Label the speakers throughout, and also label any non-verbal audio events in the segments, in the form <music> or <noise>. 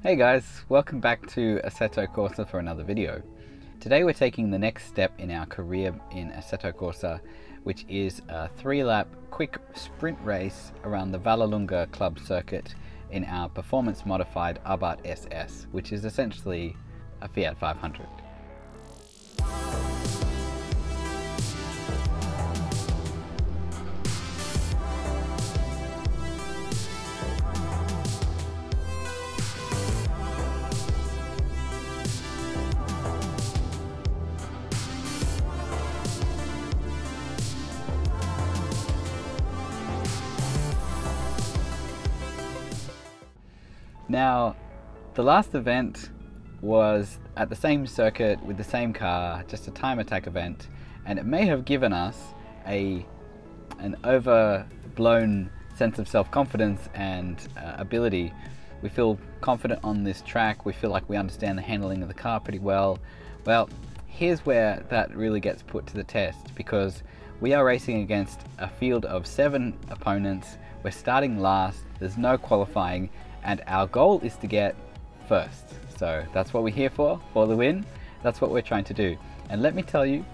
Speaker 1: Hey guys, welcome back to Assetto Corsa for another video. Today we're taking the next step in our career in Assetto Corsa, which is a three lap quick sprint race around the Vallelunga Club circuit in our performance modified Abarth SS, which is essentially a Fiat 500. Now, the last event was at the same circuit with the same car, just a time attack event, and it may have given us a an overblown sense of self-confidence and uh, ability. We feel confident on this track, we feel like we understand the handling of the car pretty well. Well, here's where that really gets put to the test because we are racing against a field of seven opponents. We're starting last, there's no qualifying, and our goal is to get first. So that's what we're here for, for the win. That's what we're trying to do. And let me tell you,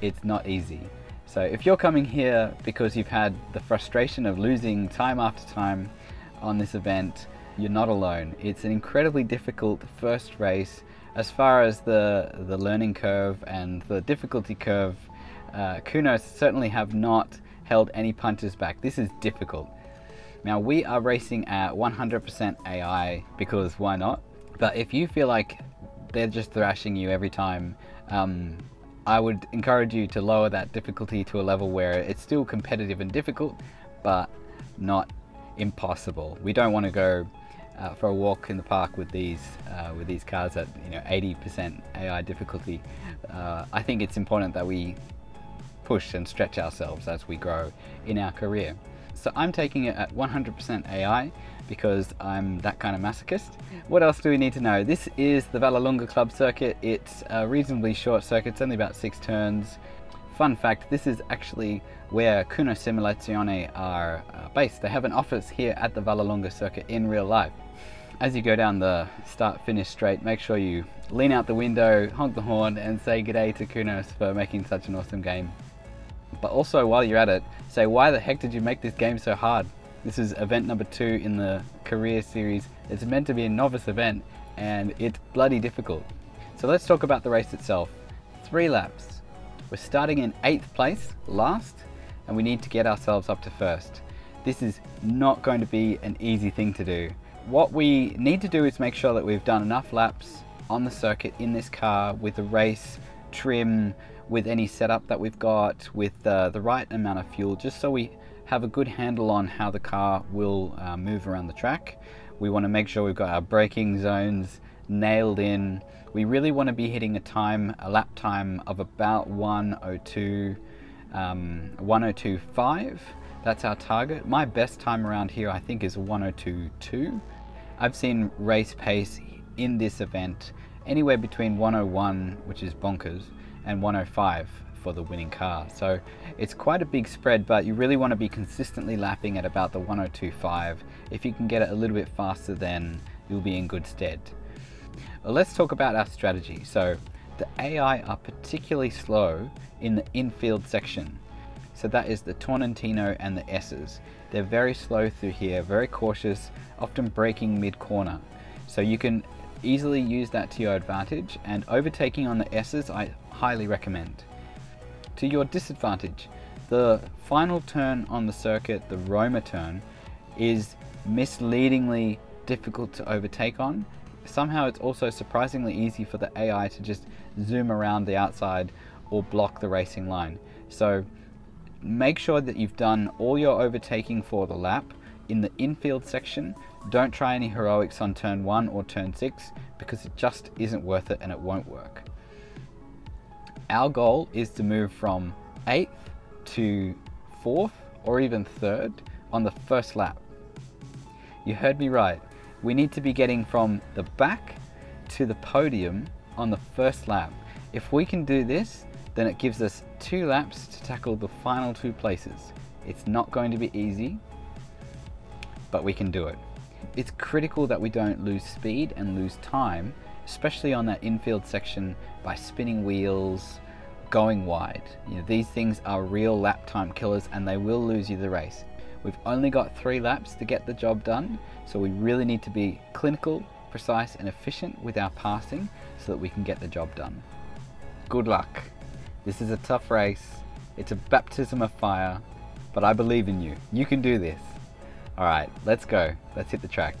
Speaker 1: it's not easy. So if you're coming here because you've had the frustration of losing time after time on this event, you're not alone. It's an incredibly difficult first race as far as the, the learning curve and the difficulty curve. Uh, Kunos certainly have not held any punches back. This is difficult. Now we are racing at 100% AI because why not? But if you feel like they're just thrashing you every time, um, I would encourage you to lower that difficulty to a level where it's still competitive and difficult, but not impossible. We don't want to go uh, for a walk in the park with these uh, with these cars at you know 80% AI difficulty. Uh, I think it's important that we push and stretch ourselves as we grow in our career. So I'm taking it at 100% AI because I'm that kind of masochist. What else do we need to know? This is the Vallelunga Club circuit. It's a reasonably short circuit, it's only about six turns. Fun fact, this is actually where Kunos Simulazioni are uh, based. They have an office here at the Vallelunga circuit in real life. As you go down the start-finish straight, make sure you lean out the window, honk the horn, and say g'day to Kunos for making such an awesome game. But also while you're at it, say why the heck did you make this game so hard? This is event number two in the career series. It's meant to be a novice event and it's bloody difficult. So let's talk about the race itself. Three laps. We're starting in eighth place, last, and we need to get ourselves up to first. This is not going to be an easy thing to do. What we need to do is make sure that we've done enough laps on the circuit in this car with the race, trim, with any setup that we've got, with uh, the right amount of fuel, just so we have a good handle on how the car will uh, move around the track. We want to make sure we've got our braking zones nailed in. We really want to be hitting a time, a lap time of about 102, um, 102.5. That's our target. My best time around here I think is 102.2. I've seen race pace in this event anywhere between 101, which is bonkers, and 105 for the winning car. So it's quite a big spread, but you really want to be consistently lapping at about the 102.5. If you can get it a little bit faster, then you'll be in good stead. Let's talk about our strategy. So the AI are particularly slow in the infield section. So that is the Tornantino and the S's. They're very slow through here, very cautious, often braking mid-corner. So you can easily use that to your advantage and overtaking on the S's I highly recommend. To your disadvantage, the final turn on the circuit, the Roma turn, is misleadingly difficult to overtake on. Somehow it's also surprisingly easy for the AI to just zoom around the outside or block the racing line. So make sure that you've done all your overtaking for the lap in the infield section don't try any heroics on turn 1 or turn 6 because it just isn't worth it and it won't work. Our goal is to move from 8th to 4th or even 3rd on the first lap. You heard me right. We need to be getting from the back to the podium on the first lap. If we can do this, then it gives us two laps to tackle the final two places. It's not going to be easy, but we can do it. it's critical that we don't lose speed and lose time, especially on that infield section by spinning wheels, going wide. You know, these things are real lap time killers and they will lose you the race. We've only got three laps to get the job done, so we really need to be clinical, precise and efficient with our passing so that we can get the job done. Good luck. This is a tough race. It's a baptism of fire, but I believe in you. You can do this. All right, let's go. Let's hit the track.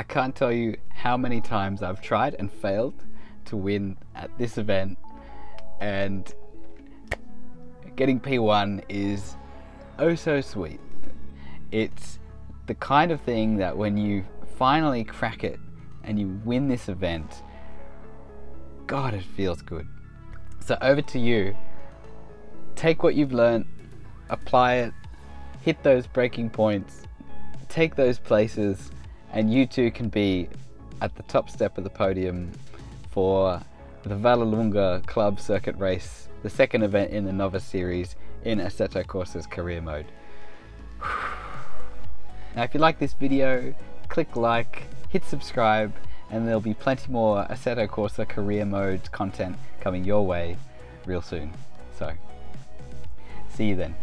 Speaker 1: I can't tell you how many times I've tried and failed to win at this event and getting P1 is oh so sweet. It's the kind of thing that when you finally crack it and you win this event, God, it feels good. So over to you. Take what you've learned, apply it, hit those braking points, take those places, and you too can be at the top step of the podium for the Vallelunga Club Circuit Race, the second event in the Novice Series in Assetto Corsa's career mode. <sighs> Now if you like this video, click like, hit subscribe, and there'll be plenty more Assetto Corsa career mode content coming your way real soon. So, see you then.